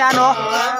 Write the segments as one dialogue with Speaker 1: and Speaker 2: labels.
Speaker 1: 喏。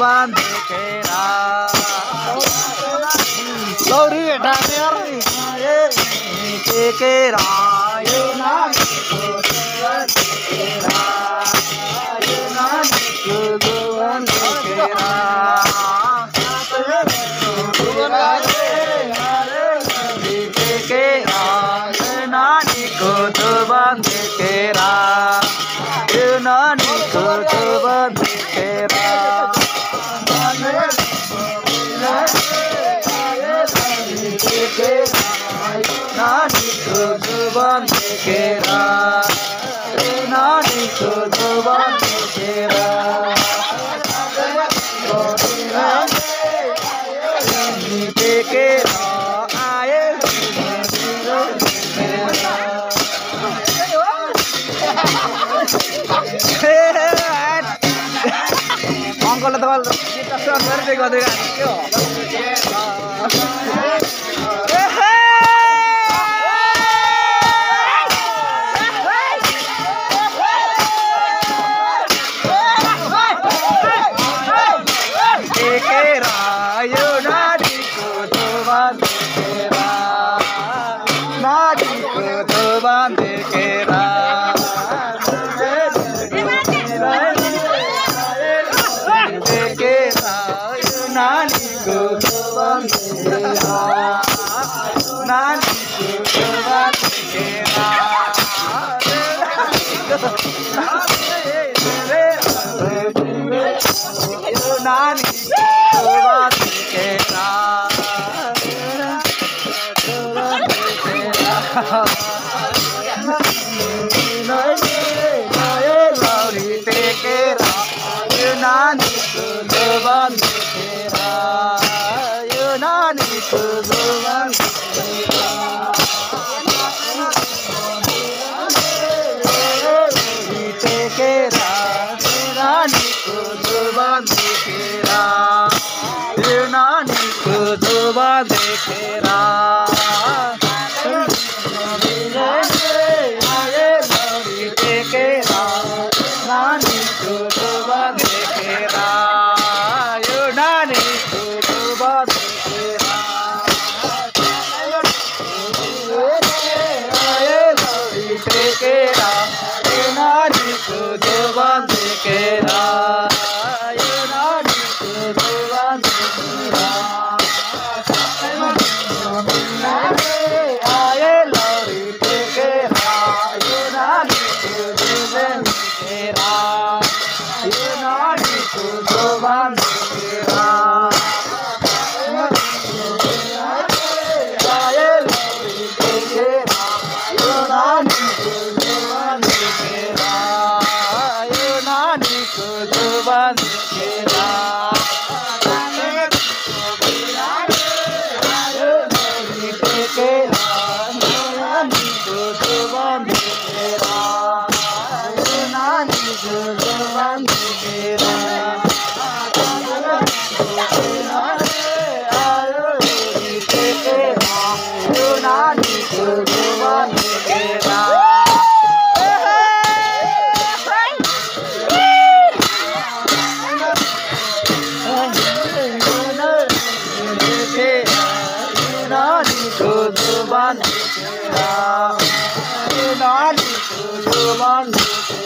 Speaker 1: बाँध तेरा
Speaker 2: लौरी बेटा
Speaker 1: यार के के राय ना Kera, Nani Kudvan Kera. अङ्कललाई Yo nani kuzvan দেখে রা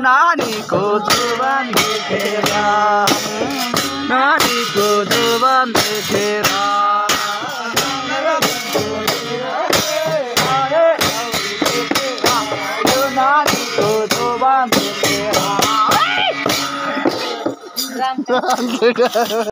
Speaker 1: नानी को जुबन देखेगा नानी को जुबन देखेगा नानी को जुबन देखेगा